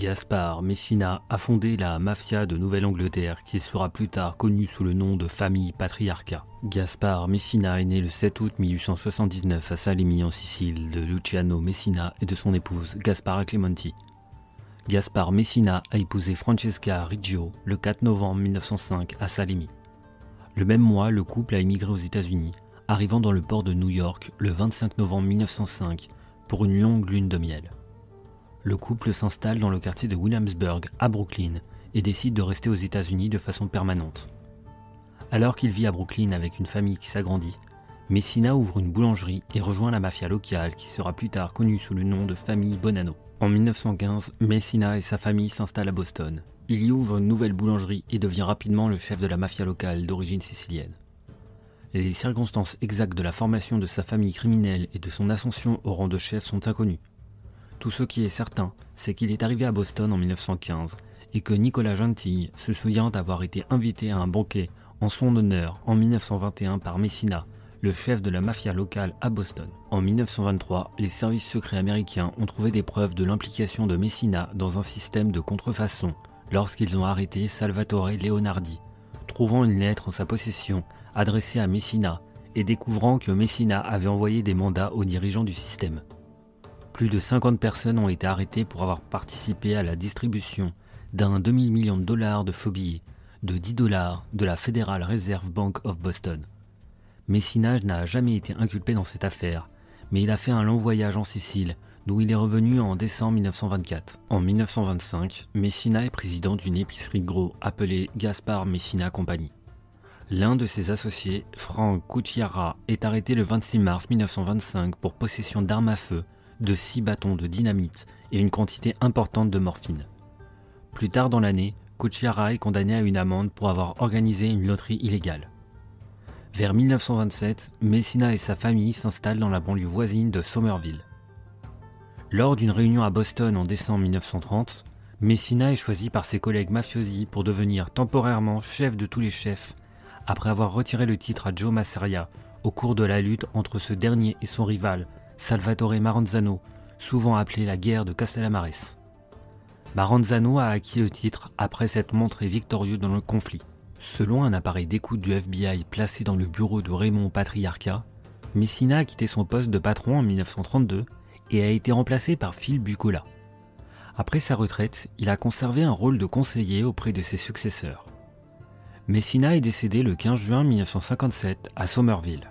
Gaspard Messina a fondé la mafia de Nouvelle-Angleterre qui sera plus tard connue sous le nom de famille Patriarca. Gaspard Messina est né le 7 août 1879 à Salemi en Sicile de Luciano Messina et de son épouse Gaspara Clementi. Gaspard Messina a épousé Francesca Riggio le 4 novembre 1905 à Salemi. Le même mois, le couple a émigré aux États-Unis, arrivant dans le port de New York le 25 novembre 1905 pour une longue lune de miel le couple s'installe dans le quartier de Williamsburg, à Brooklyn, et décide de rester aux États-Unis de façon permanente. Alors qu'il vit à Brooklyn avec une famille qui s'agrandit, Messina ouvre une boulangerie et rejoint la mafia locale qui sera plus tard connue sous le nom de famille Bonanno. En 1915, Messina et sa famille s'installent à Boston. Il y ouvre une nouvelle boulangerie et devient rapidement le chef de la mafia locale d'origine sicilienne. Les circonstances exactes de la formation de sa famille criminelle et de son ascension au rang de chef sont inconnues. Tout ce qui est certain, c'est qu'il est arrivé à Boston en 1915 et que Nicolas Gentille se souvient d'avoir été invité à un banquet en son honneur en 1921 par Messina, le chef de la mafia locale à Boston. En 1923, les services secrets américains ont trouvé des preuves de l'implication de Messina dans un système de contrefaçon lorsqu'ils ont arrêté Salvatore Leonardi, trouvant une lettre en sa possession adressée à Messina et découvrant que Messina avait envoyé des mandats aux dirigeants du système. Plus de 50 personnes ont été arrêtées pour avoir participé à la distribution d'un demi-million de dollars de faux de 10 dollars de la Federal Reserve Bank of Boston. Messina n'a jamais été inculpé dans cette affaire, mais il a fait un long voyage en Sicile, d'où il est revenu en décembre 1924. En 1925, Messina est président d'une épicerie gros appelée Gaspard Messina Company. L'un de ses associés, Frank Cucciara, est arrêté le 26 mars 1925 pour possession d'armes à feu de 6 bâtons de dynamite et une quantité importante de morphine. Plus tard dans l'année, Kuchiara est condamné à une amende pour avoir organisé une loterie illégale. Vers 1927, Messina et sa famille s'installent dans la banlieue voisine de Somerville. Lors d'une réunion à Boston en décembre 1930, Messina est choisi par ses collègues mafiosi pour devenir temporairement chef de tous les chefs, après avoir retiré le titre à Joe Masseria au cours de la lutte entre ce dernier et son rival, Salvatore Maranzano, souvent appelé la guerre de Castellamares. Maranzano a acquis le titre après s'être montré victorieux dans le conflit. Selon un appareil d'écoute du FBI placé dans le bureau de Raymond Patriarca, Messina a quitté son poste de patron en 1932 et a été remplacé par Phil Bucola. Après sa retraite, il a conservé un rôle de conseiller auprès de ses successeurs. Messina est décédé le 15 juin 1957 à Somerville.